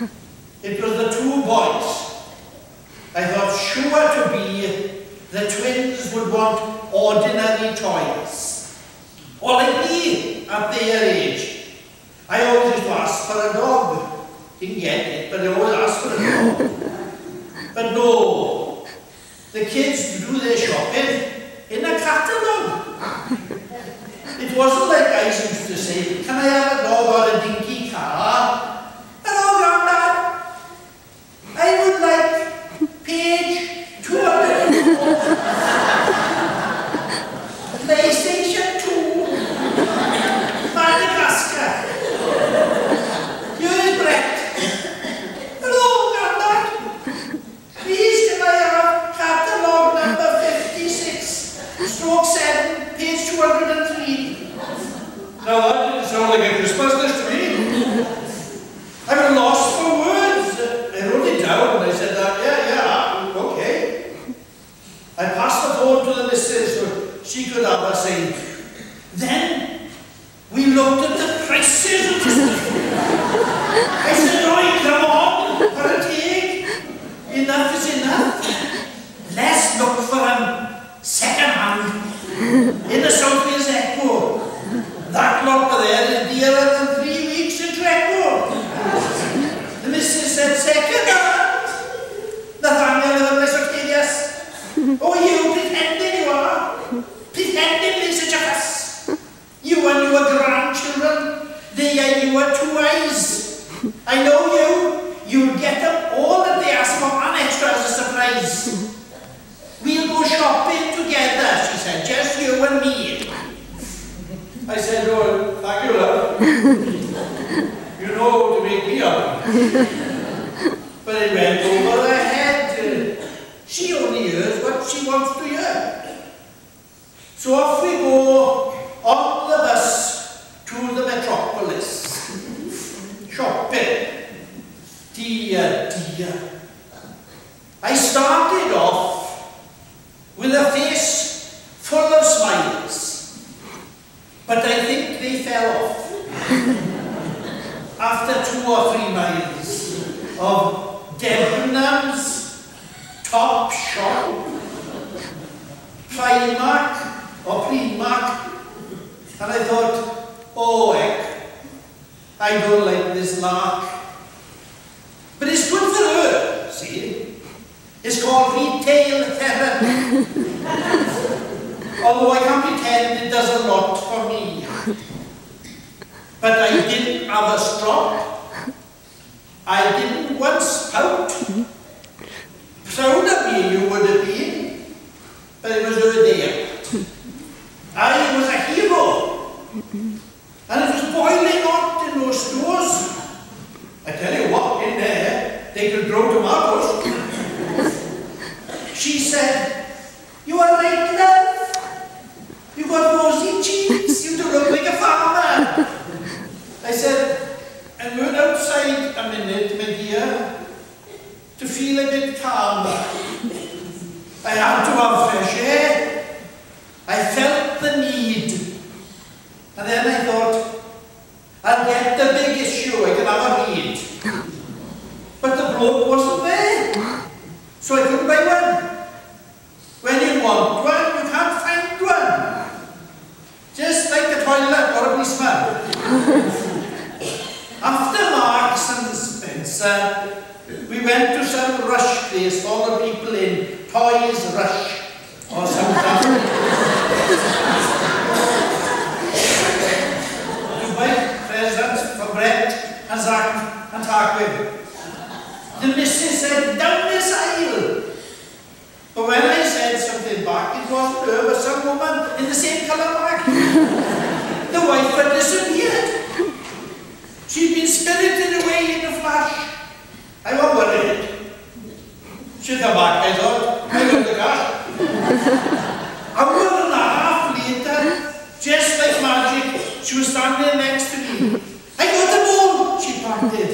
It was the two boys. I thought sure to be the twins would want ordinary toys. Or like me at their age. I always used to ask for a dog. Didn't get it, but I always asked for a dog. but no, the kids do their shopping in a catalogue. It wasn't like I used to say, can I have a dog or a dinky Sen ona götürürsün. I said, oh, thank you, love. you know to make me up. but it went over her head. She only hears what she wants to hear. So off we go on the bus to the metropolis. Shopping. Dear, dear. I started off with a face full of smiles, but I think they fell off after two or three miles of Debenhams, Top Shop, Primark or Primark, and I thought, oh heck, I don't like this lark. But it's good for her, see? It's called retail therapy. Although I can't pretend it does a lot for me. But I didn't have a stroke. I didn't once pout. Proud of me you would have been, but it was your day. I was a hero. And it was boiling hot in those stores. I tell you what, in there, they could grow tomatoes. she said, you are right, love. You got rosy cheeks. You do look like a farmer. I said, and went outside a minute, my dear, to feel a bit calmer. I had to have fresh air. I felt the need. And then I thought, I'll get the big issue, I can have a read. But wasn't there. So I couldn't buy one. When you want one, you can't find one. Just like a toilet or a policeman. After Marks and Spencer, we went to some rush place all the people in Toys Rush or something. to buy presents for Brett and Zach and Tarquin. The missus said, down this aisle. But when I said something back, it wasn't her, but some woman in the same colour back. the wife had disappeared. She'd been spirited away in a flash. I was worried. She'll come back, I thought. I got the cash. Hour and a half later, just like magic, she was standing next to me. I got them all, she panted. And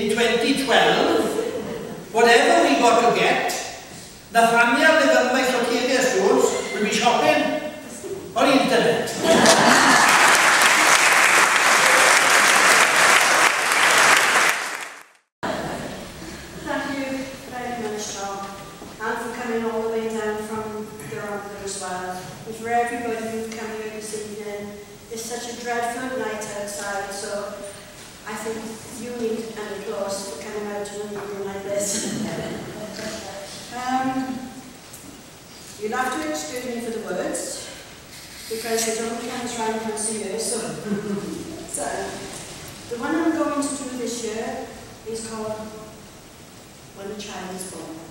in 2012, whatever we got to get, the Fframiau le ddymau We'll be shopping, o'r internet. think you need an applause to come out to a room like this. um, you'll have to excuse me for the words, because I don't come around once a year, so. so, the one I'm going to do this year is called When a Child is Born.